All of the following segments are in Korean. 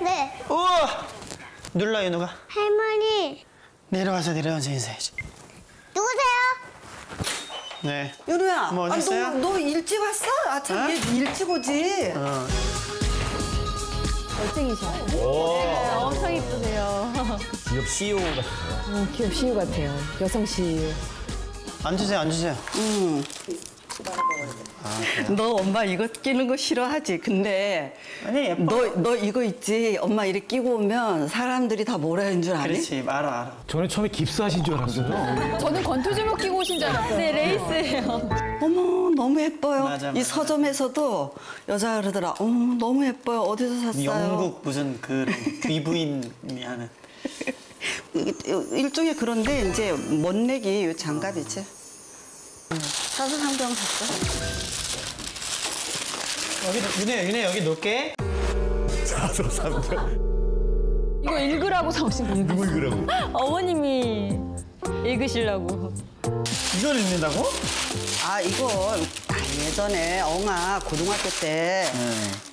네. 우와! 눌러, 윤우가. 할머니, 내려와서 내려와서 인사해야지. 누구세요? 네. 윤우야, 뭐 아, 어딨어요? 너, 너 일찍 왔어? 아, 참, 어? 얘 일찍 오지. 어. 엄청 이쁘세요. 기업 CEO 같아요. 기업 CEO 같아요. 여성 CEO. 앉으세요, 앉으세요. 응. 너 엄마 이거 끼는 거 싫어하지? 근데. 너, 너 이거 있지? 엄마 이렇게 끼고 오면 사람들이 다 뭐라 하는 줄 아니? 그렇지, 알아, 알아. 저는 처음에 깁스하신 줄 알았어요. 저는 건투주먹 끼고 오신 줄 알았어요. 네, 레이스예요. 어머, 너무 예뻐요. 맞아, 이 맞아. 서점에서도 여자가 그러더라. 어머, 너무 예뻐요. 어디서 샀어요? 영국 무슨 그 귀부인이 하는. 일종의 그런데 이제 멋내기 요 장갑이지. 사서 상병 샀어. 여기, 윤혜, 윤혜 여기 놓을게. 사서 삼성. 이거 읽으라고 사오신 거예요. 누구 읽으라고? 어머님이 읽으시려고. 이걸 읽는다고? 아 이거 아, 예전에 엉아 고등학교 때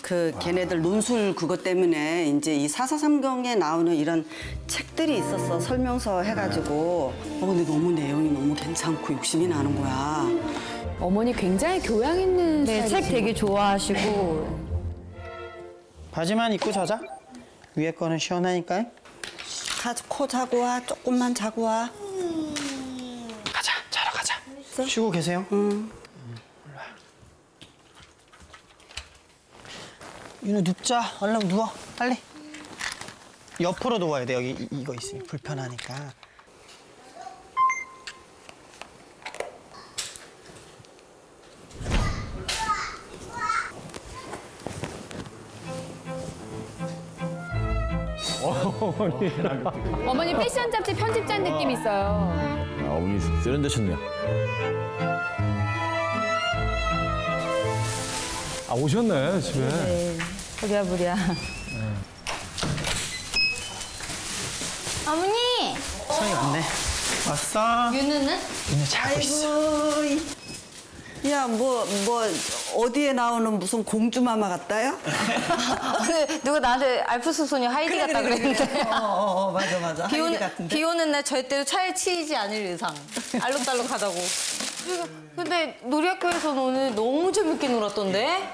그 걔네들 논술 그것 때문에 이제 이 사사삼경에 나오는 이런 책들이 있었어 설명서 해가지고. 어 근데 너무 내용이 너무 괜찮고 욕심이 나는 거야. 어머니 굉장히 교양 있는 네, 책 되게 좋아하시고. 바지만 입고 자자. 위에 거는 시원하니까. 가, 코 자고 와. 조금만 자고 와 가자. 쉬고 계세요? 응. 윤우 눕자. 얼른 누워. 빨리. 옆으로 누워야 돼. 여기 이- 이거 있으니 불편하니까. 어머니 패션 잡지 편집자 느낌 있어요. 아, 어머니 세련되셨네요. 아, 오셨네, 집에. 네, 부랴부랴. 어머니, 성이 왔네. 왔어. 윤우는? 윤우 자고 있어. 야 뭐 뭐 어디에 나오는 무슨 공주마마 같다요? 누가 나한테 알프스 소녀 하이디 같다 그랬는데. 어, 어, 어, 맞아 맞아 비 오는, 같은데 비 오는 날 절대로 차에 치이지 않을 의상. 알록달록하다고. 근데 놀이학교에서는 오늘 너무 재밌게 놀았던데?